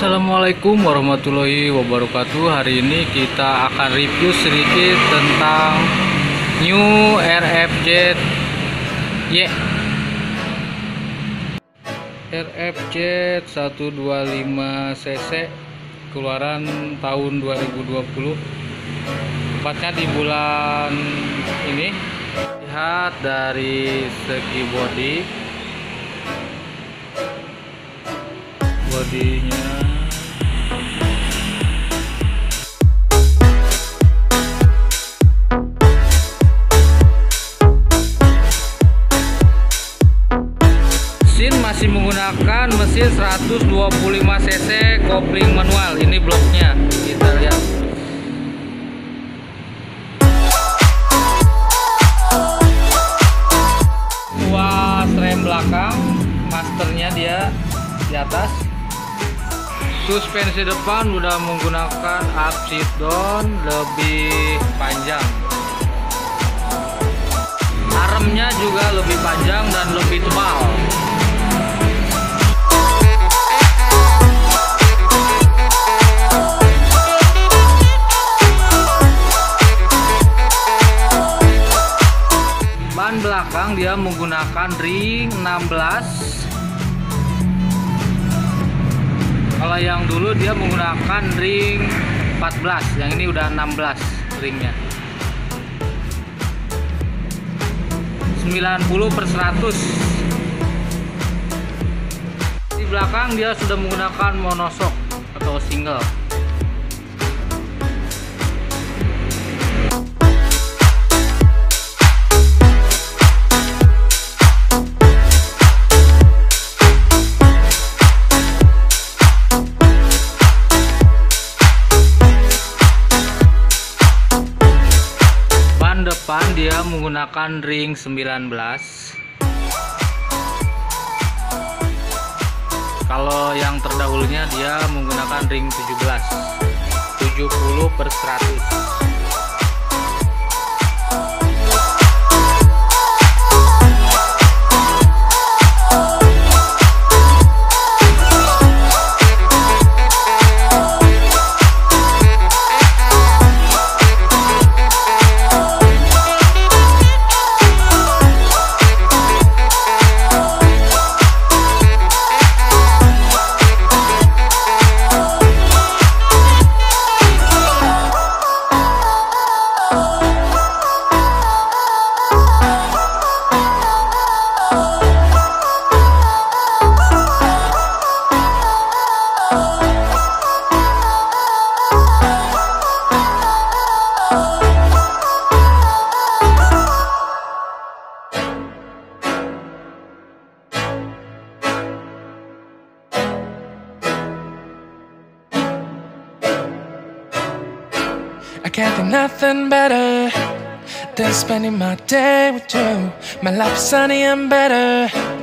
Assalamualaikum warahmatullahi wabarakatuh. Hari ini kita akan review sedikit tentang New RFJ Y RFJ 125cc keluaran tahun 2020 tepatnya di bulan ini. Lihat dari segi body. Bodinya masih menggunakan mesin 125 cc kopling manual. Ini bloknya. Kita lihat. Luas rem belakang. Masternya dia di atas. Suspensi depan udah menggunakan up sit down lebih panjang. Armnya juga lebih panjang dan lebih tebal belakang dia menggunakan ring 16 kalau yang dulu dia menggunakan ring 14 yang ini udah 16 ringnya. 90 per 100 di belakang dia sudah menggunakan monosok atau single depan dia menggunakan ring 19 kalau yang terdahulunya dia menggunakan ring 17 70 per 100 I can't think nothing better than spending my day with you. My life is sunny and better